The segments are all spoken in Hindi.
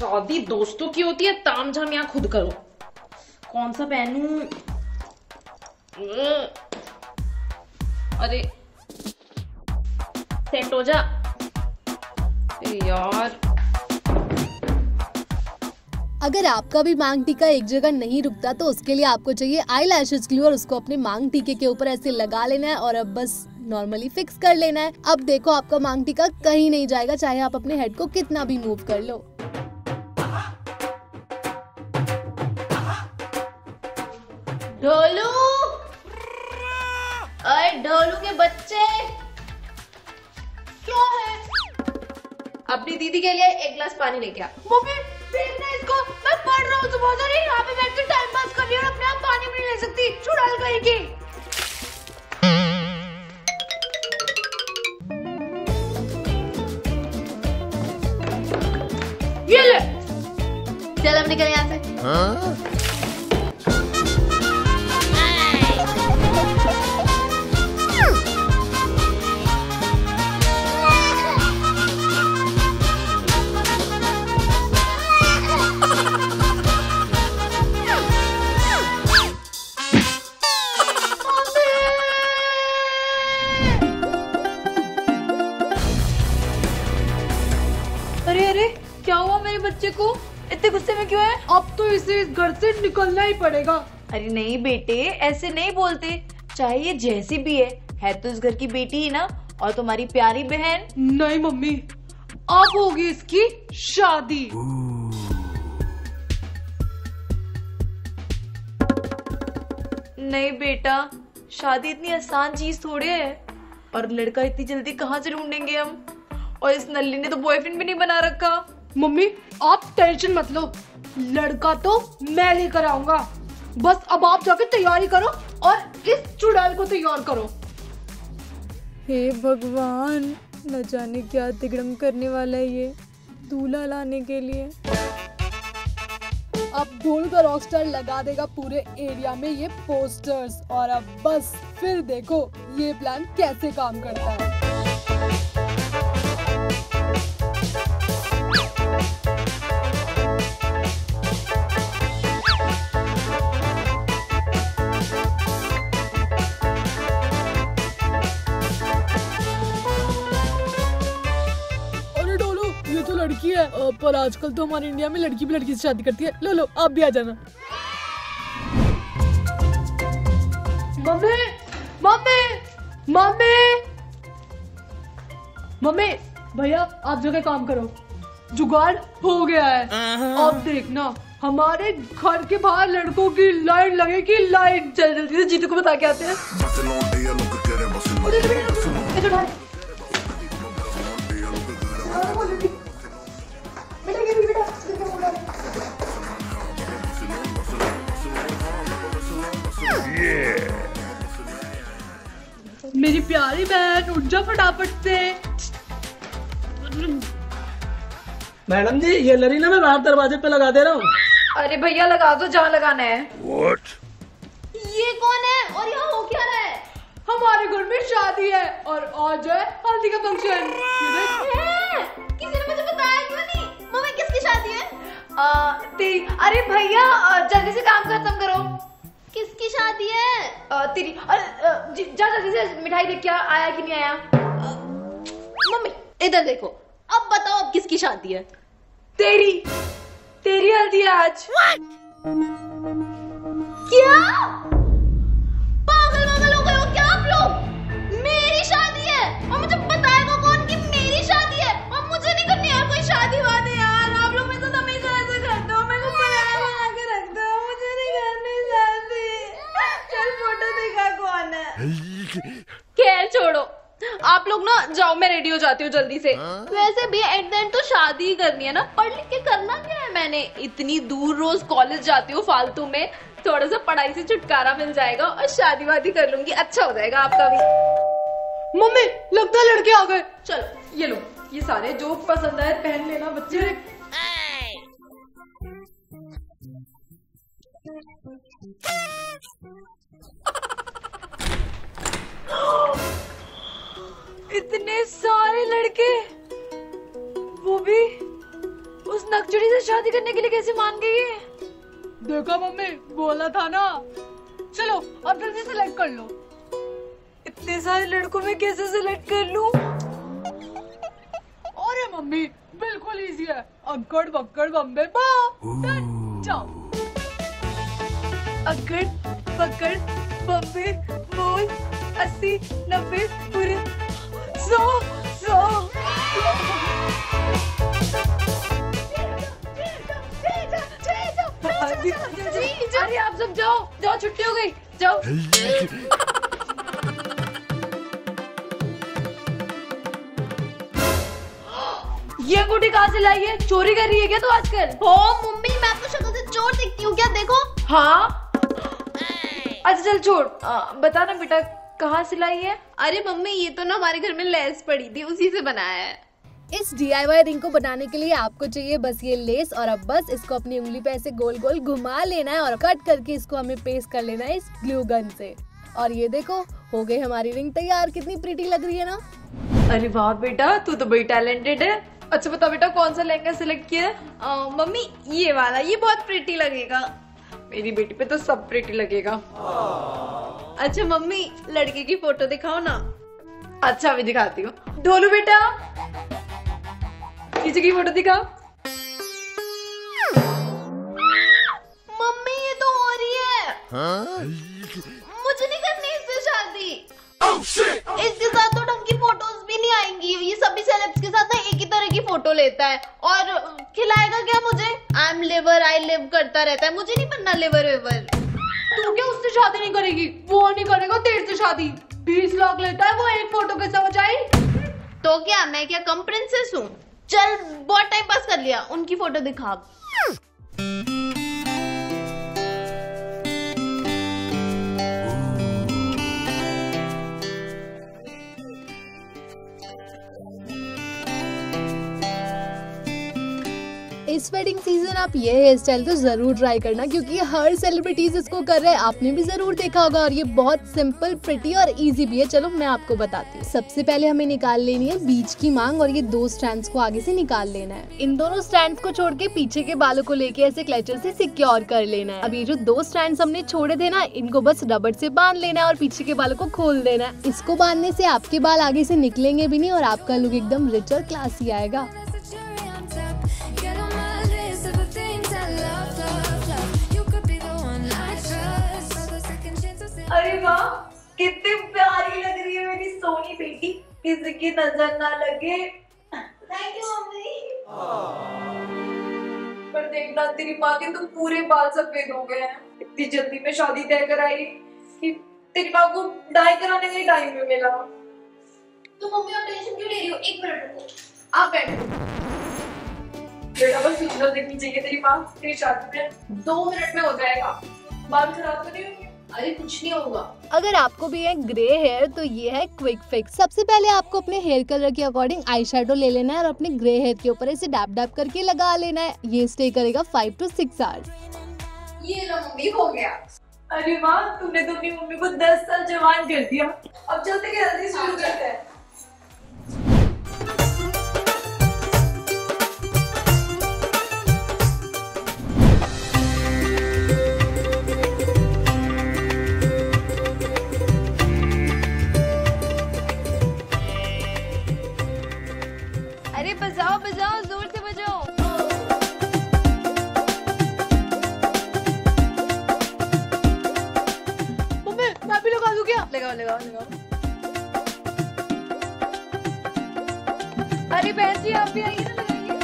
शादी दोस्तों की होती है ताम झाम यहाँ खुद करो। कौन सा पहनू? अरे सेट हो जा। यार। अगर आपका भी मांग टीका एक जगह नहीं रुकता तो उसके लिए आपको चाहिए आई लैशेज ग्लू और उसको अपने मांग टीके के ऊपर ऐसे लगा लेना है और अब बस नॉर्मली फिक्स कर लेना है। अब देखो आपका मांग टीका कहीं नहीं जाएगा चाहे आप अपने हेड को कितना भी मूव कर लो। ढोलू। अरे ढोलू के बच्चे। क्या है? अपनी दीदी के लिए एक गिलास पानी लेके आ। मम्मी देखना इसको। मैं पढ़ रहा हूँ सुबह से यहाँ पे बैठ के टाइम पास कर रही हूँ अपने आप पानी भी नहीं ले सकती। ये ले। चल अब निकल यहाँ से। अरे निकलना ही पड़ेगा। अरे नहीं बेटे ऐसे नहीं बोलते। चाहे ये जैसी भी है है तो इस घर की बेटी ही ना और तुम्हारी प्यारी बहन। नहीं मम्मी अब होगी इसकी शादी। नहीं बेटा शादी इतनी आसान चीज़ थोड़ी है। और लड़का इतनी जल्दी कहाँ से ढूंढेंगे हम? और इस नल्ली ने तो बॉयफ्रेंड भी नहीं बना रखा। मम्मी आप टेंशन मत लो। लड़का तो मैं लेकर आऊँगा। बस अब आप जाके तैयारी करो और इस चुड़ैल को तैयार करो। हे भगवान, न जाने क्या तिगड़म करने वाला है ये दूल्हा लाने के लिए। अब धूल का रॉकस्टार लगा देगा पूरे एरिया में ये पोस्टर्स और अब बस फिर देखो ये प्लान कैसे काम करता है। पर आजकल तो हमारे इंडिया में लड़की भी लड़की से शादी करती है। लो लो आप भी आ जाना। मम्मी मम्मी मम्मी मम्मी भैया आप जगह काम करो। जुगाड़ हो गया है। अब देखना हमारे घर के बाहर लड़कों की लाइन लगेगी लाइन। चल जल्दी से जीतू को बता के आते हैं। उठ जा फटाफट से। मैडम जी ये लरी ना मैं बाहर दरवाजे पे लगा दे रहा हूँ। अरे भैया लगा दो जहाँ लगाना है। What? ये कौन है? और यहाँ हो क्या रहा है? हमारे घर में शादी है और आज है हल्दी का फ़ंक्शन। किसी ने मुझे बताया क्यों नहीं? मम्मी किसकी शादी है? आ, तेरी अरे भैया जल्दी से काम खत्म करो। किसकी शादी है? आ, तेरी आ, जा जल्दी से मिठाई देख क्या आया कि नहीं आया? आ, मम्मी इधर देखो। अब बताओ अब किसकी शादी है? तेरी तेरी हल्दी है आज। क्या? जाओ मैं रेडी हो जाती हूँ जल्दी से। आ? वैसे भी एट द एंड तो शादी ही करनी है ना। पढ़ लिख के करना क्या है मैंने? इतनी दूर रोज कॉलेज जाती हूँ फालतू में। थोड़ा सा पढ़ाई से छुटकारा मिल जाएगा और शादी वादी कर लूँगी। अच्छा हो जाएगा आपका भी। मम्मी लगता है लड़के आ गए। चलो ये लो। ये सारे जो पसंद आए पहन लेना बच्चे। इतने सारे शादी करने के लिए कैसे मान गई है? देखा मम्मी, बोला था ना। चलो, अब जल्दी सेलेक्ट कर लो। इतने सारे लड़कों में कैसे सिलेक्ट कर लूँ? अरे मम्मी, बिल्कुल इजी है। अक्कड़ बक्कड़, बम्बे, बा। जाओ। अकड़ पकड़ बम्बे बोल अस्सी, नब्बे, पूरे। सौ। ये गुटी कहाँ से लाई है? चोरी कर रही है क्या तू आजकल? हो मम्मी मैं तो शक्ल से चोर दिखती हूँ क्या देखो? हाँ। अच्छा चल छोड़। बता ना बेटा कहाँ से लाई है? अरे मम्मी ये तो ना हमारे घर में लेस पड़ी थी उसी से बनाया है। इस DIY रिंग को बनाने के लिए आपको चाहिए बस ये लेस और अब बस इसको अपनी उंगली पे ऐसे गोल गोल घुमा लेना है और कट करके इसको हमें पेस्ट कर लेना है इस ग्लू गन से। और ये देखो हो गई हमारी रिंग तैयार। कितनी प्रीटी लग रही है ना? अरे वाह बेटा तू तो बड़ी टैलेंटेड है। अच्छा बता बेटा कौन सा लहंगा सिलेक्ट किया है? मम्मी ये वाला ये बहुत प्रिटी लगेगा। मेरी बेटी पे तो सब प्रेटी लगेगा। अच्छा मम्मी लड़के की फ़ोटो दिखाओ ना। अच्छा अभी दिखाती हूँ। ढोलू बेटा किसी की फ़ोटो दिखा मम्मी ये तो हो रही है। हाँ? मुझे नहीं करनी इससे शादी। इसके साथ तो ढंग की फ़ोटोज़ भी नहीं आएँगी। ये सभी सेलेब्स के साथ ना एक ही तरह की फ़ोटो लेता है। और खिलाएगा क्या मुझे? I am liver I live करता रहता है। मुझे नहीं बनना लिवर वेवर तू क्या उससे शादी नहीं करेगी? वो नहीं करेगा तेरे से शादी। बीस लाख लेता है वो एक फ़ोटो के समझ आई तो क्या मैं क्या कम प्रिंसेस हूँ? चल बहुत टाइम पास कर लिया। उनकी फ़ोटो दिखा वेडिंग सीज़न आप ये हेयर स्टाइल तो ज़रूर ट्राई करना क्योंकि हर सेलिब्रिटीज इसको कर रहे हैं। आपने भी ज़रूर देखा होगा और ये बहुत सिंपल प्रिटी और इजी भी है। चलो, मैं आपको बताती हूँ। सबसे पहले हमें निकाल लेनी है बीच की मांग और ये दो स्टैंड को आगे से निकाल लेना है। इन दोनों स्टैंड को छोड़ के पीछे के बालों को लेके ऐसे क्लेचर से सिक्योर कर लेना है। अब ये जो दो स्टैंड हमने छोड़े थे ना, इनको बस रबड़ से बाँध लेना है और पीछे के बालों को खोल देना है। इसको बांधने से आपके बाल आगे से निकलेंगे भी नहीं और आपका लुक एकदम रिच और क्लासी आएगा। वाह कितनी प्यारी लग रही है मेरी सोनी बेटी। किसी की नज़र ना लगे। Thank you mummy. पर देखना तेरी माँ के तो पूरे बाल सफ़ेद हो गए हैं। इतनी जल्दी में शादी तय कराई कि तेरी माँ को डाई कराने का ही टाइम में मिला। तो मम्मी आप टेंशन क्यों ले रही हो? एक मिनट रुको। आप बैठो। बेटा बस सुंदर दिखनी चाहिए तेरी माँ। तेरी शादी में दो मिनट में हो जाएगा। बाल खराब तो नहीं होंगे? अरे कुछ नहीं होगा। अगर आपको भी है ग्रे हेयर तो ये है क्विक फिक्स सबसे पहले आपको अपने हेयर कलर के अकॉर्डिंग आई शेडो ले लेना है और अपने ग्रे हेयर के ऊपर इसे डैप डैप करके लगा लेना है। ये स्टे करेगा फाइव टू सिक्स आवर्स ये लो मम्मी हो गया। अरे माँ तुमने तो अपनी मम्मी को दस साल जवान कर दिया। अब चलते जल्दी शुरू करते हैं। बजाओ बजाओ ज़ोर से बजाओ। मम्मी मैं भी लगा दूँ क्या? लगाओ लगाओ लगाओ। अरे बहन जी आप भी आइए ना लगाइए।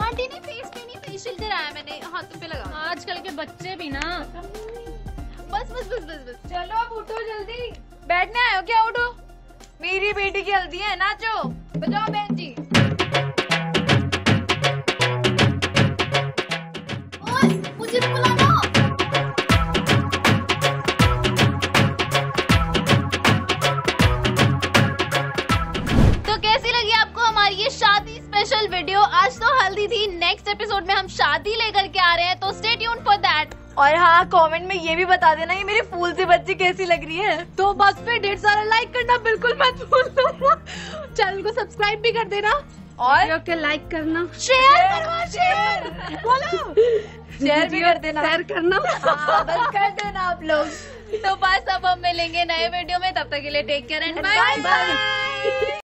आंटी ने फेस पे नहीं फेशियल कराया मैंने। हाथों पे लगा। आजकल के बच्चे भी ना। बस बस बस बस बस। चलो अब उठो जल्दी। बैठने आए हो क्या? उठो। मेरी बेटी की हल्दी है, नाचो। बजाओ बहन जी। तो कैसी लगी आपको हमारी ये शादी स्पेशल वीडियो आज तो हल्दी थी। नेक्स्ट एपिसोड में हम शादी लेकर के आ रहे हैं तो स्टे ट्यून फॉर दैट और हाँ कमेंट में ये भी बता देना कि मेरी फूल सी बच्ची कैसी लग रही है। तो बस पे ढेर सारा लाइक करना बिल्कुल मत भूलना चैनल को सब्सक्राइब भी कर देना और के लाइक करना। शेयर शेयर बोलो। शेयर भी कर देना। शेयर करना। हाँ, बस कर देना आप लोग। तो बस अब हम मिलेंगे नए वीडियो में। तब तक के लिए take care and bye bye